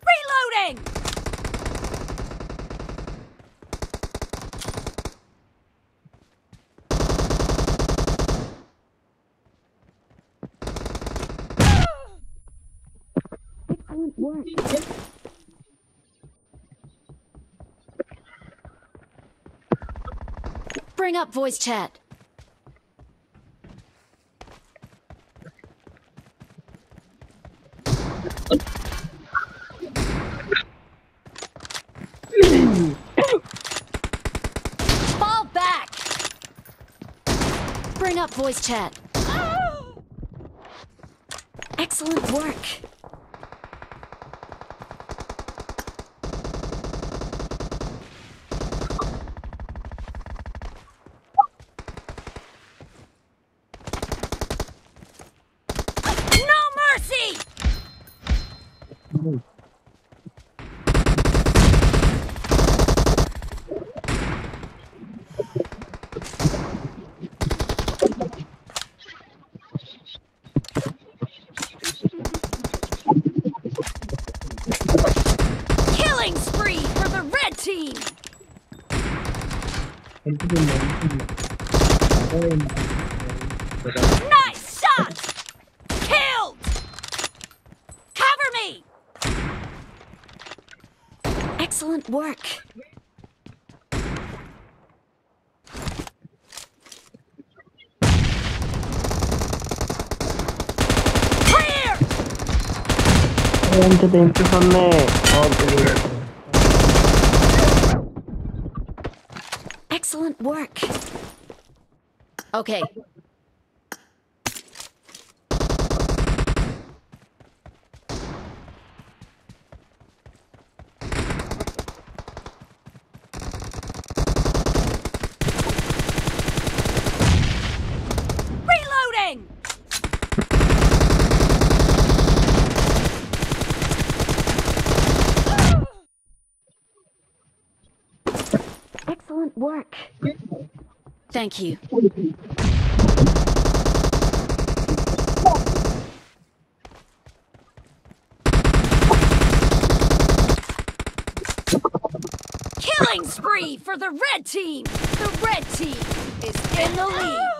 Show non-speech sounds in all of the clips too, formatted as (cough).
Reloading! Bring up voice chat. Fall back! Bring up voice chat. Excellent work. No mercy! Killing spree for the red team! Nice shot! Killed! Cover me! Excellent work. Clear! Excellent work. Okay. Reloading! Work. Thank you. Killing spree for the red team! The red team is in the lead!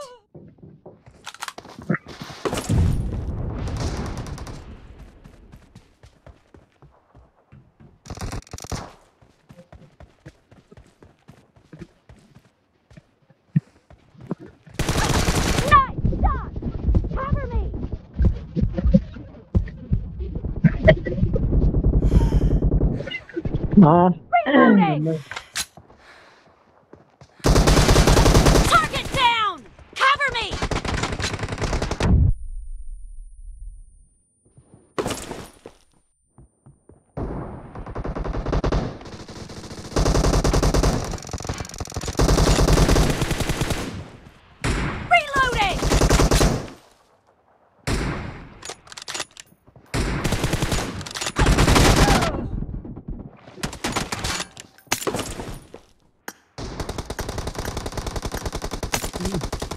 Ah, Reloading! (clears throat) Target down! Cover me!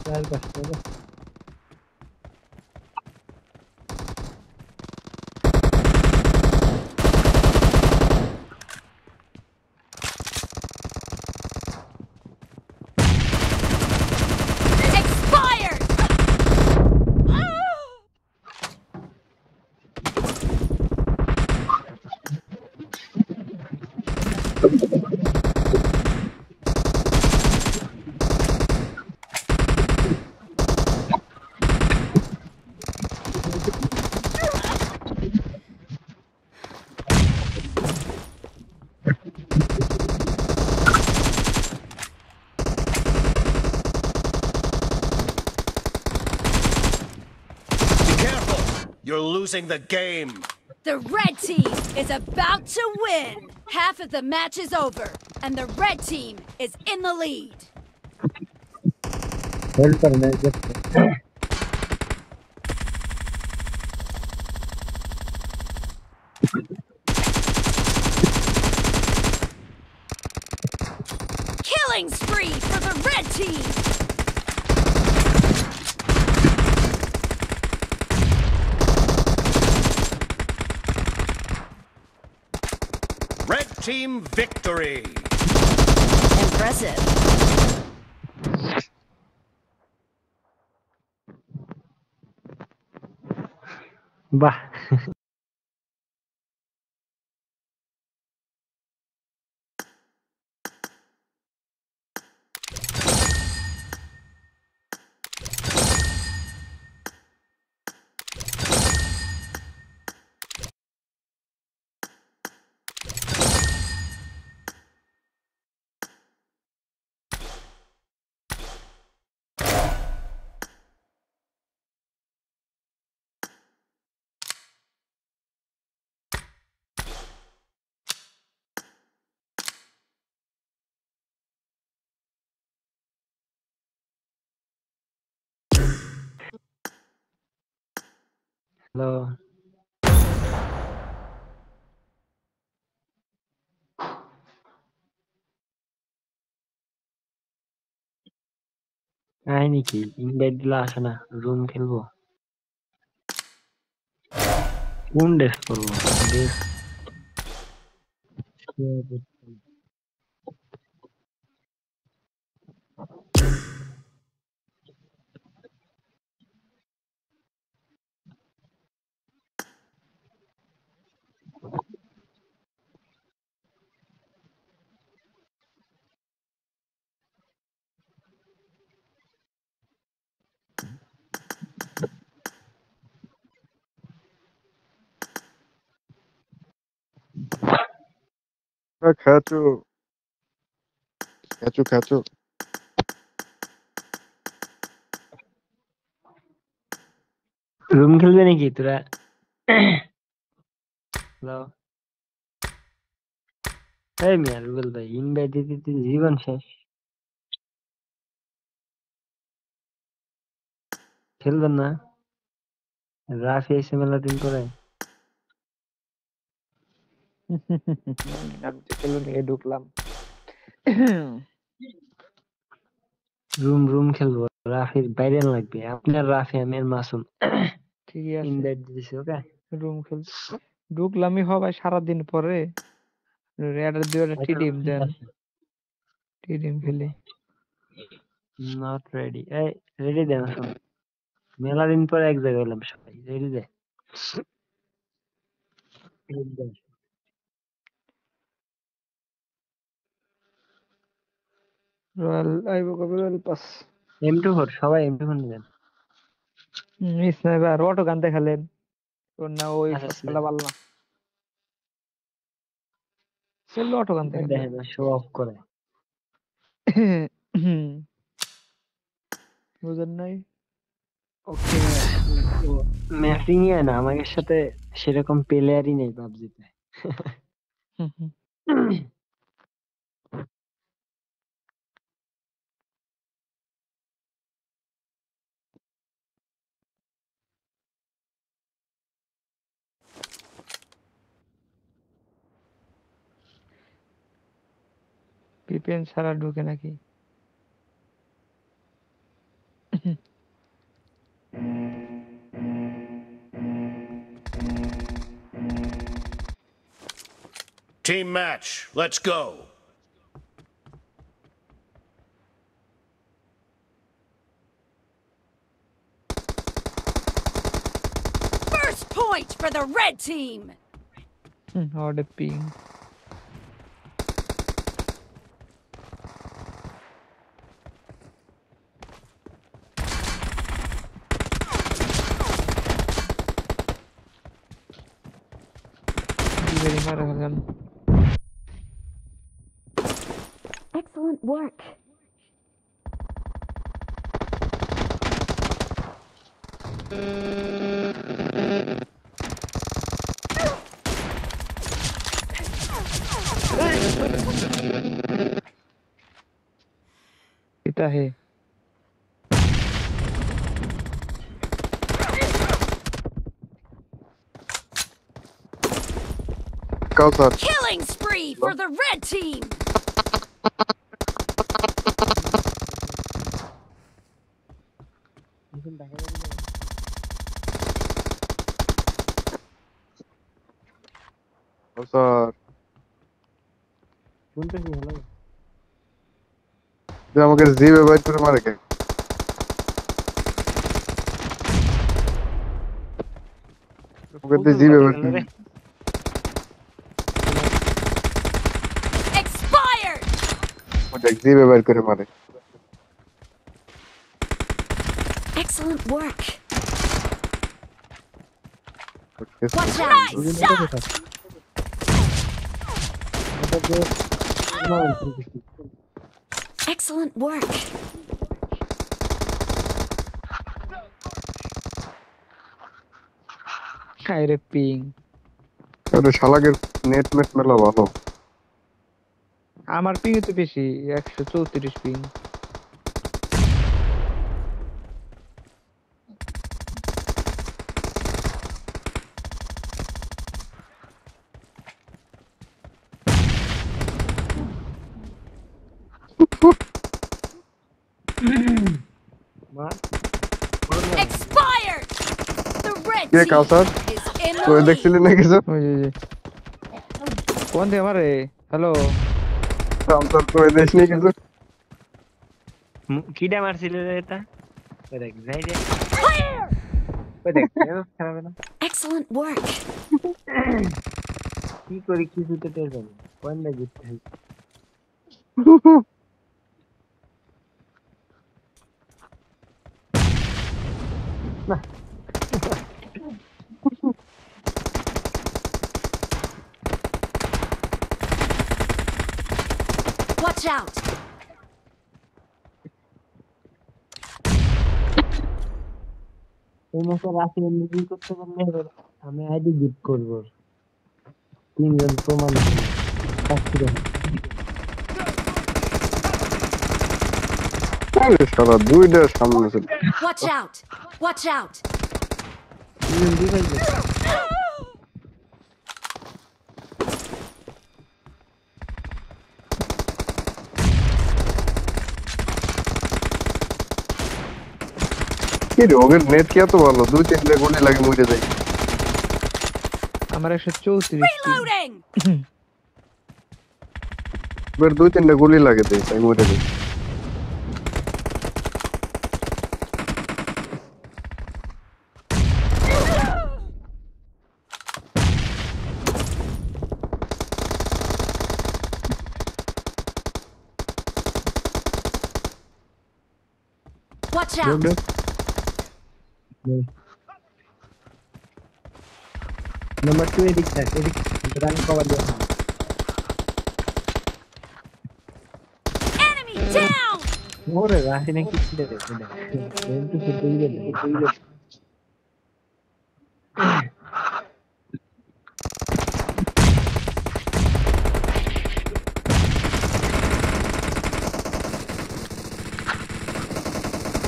Reloading! Gel losing the game. The red team is about to win. Half of the match is over, and the red team is in the lead. Killing spree for the red team! Team victory. Impressive. বাহ (laughs) hello. তাই নাকি invite দিলে আসে না room খেলব। কোন dress করব dress Cacho. Cacho, Cacho. Room খেলবে নাকি তোরা? হ্যালো এই মিয়া রুবেল ভাই ইনভাইট দিতে জীবন শেষ। খেলবেন না? রাফি এসে মেলা দিন করে নিয়ে ঢুকলাম। রুম রুম খেলব। রাফির বাইরে লাগবে। আপনার রাফি আমি মাসুম। ঠিকই আছে। ইনভাইট ওকে? রুম খেল ঢুকলামই হবাই সারাদিন পরে। রেডার দিয়ে টি টিম দেন। টি টিম খেলি। নট রেডি এই রেডি দেন শোন মেলা দিন পরে এক জায়গায় এলাম সবাই। রেডি দে (laughs) Ready দে। রয়্যাল আইবো কবে royal pass. M two four সবাই এম টু ফোর নেবেন। স্নাইপার অটো গান দেখালেন। ওর না ওই আচ্ছা, সব খেলা ভালো না। সেল অটো গান দেখে না শো অফ করে। বুঝেন নাই? ওকে ম্যাপিং এ না আমাদের সাথে সেরকম প্লেয়ারই নেই পাবজিতে। (coughs) ভিপিএন ছাড়া ঢুকে নাকি Team match. Let's go. First point for the red team. Hot ping won't work. Killing spree for the red team! কাউসার শুনতেছি হ্যালো যে আমাকে জিবে বাইট করে মারে কে ওকে দিয়ে জিবে বাইট করে Expired. ওটা জিবে বাইট করে মারে Excellent work. Watch out. Nice shot. Excellent work. আরে পিং আরে শালাকের নেট মেট মেলা ভালো আমার পিং তো বেশি একশো চৌত্রিশ ping K team Kawsar is in তুই the lead. দেখছিলি না কিছু ওই যে, ওই যে। কোন থেকে মারে হ্যালো কাউসার তুই দেখিসনি কিছু কিডা মারছিল রে এটা ওই দেখ যাই রে Clear. ওই দেখ এরকম খারাপ না Excellent work. কি করি কিছুতে টের পাবো কোন না জিততে হয় Watch out. এই মাসে রাশি এমনি করতে পারলে এবার আমি আইডি গিফট করবো তিনজন প্রমাণ সাক্ষী রেখে। আরে শালা দুইটা সামনে ছিল Watch out. Watch out. কি রে ওদের নেট কি এত ভালো দুই তিনটা গুলি লাগে মরে যায় আমার একশো চৌত্রিশ পিং Reloading. এবার দুই তিনটা গুলি লাগে দেয় তাই মরে যায় Watch out. Number two Eric है एरिक रन कवर लिया एनिमी डाउन और रास्ते में किस ले रहे हैं एम टू फिर कोई ले कोई ले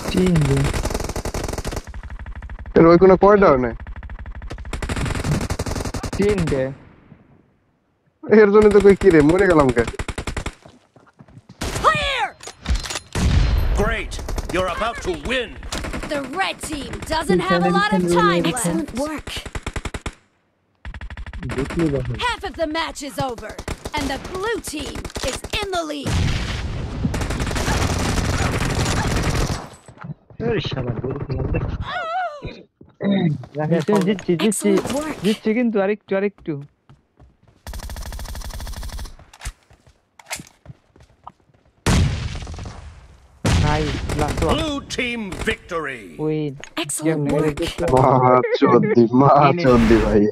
Team, dude. ওই কোনো কয়টা নেই তিনটে এর জন্য তো কই কি রে মরে গেলাম কে Clear. Great. You're about to win. The red team doesn't have a lot of time left. Excellent work. দেখলি দেখো Half of the match is over, and the blue team is in the lead. ওরে শালা গরু খেলাম রে জিতছি জিতছি কিন্তু আরেকটু আরেকটু। Blue team victory. Win Excellent work. মা চোদ্দি মা চোদ্দি ভাই।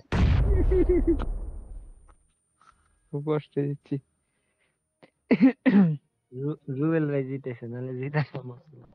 খুব কষ্টে জিতছি। রুবেল ভাই জিতেছে নাহলে জিতা সম্ভব না।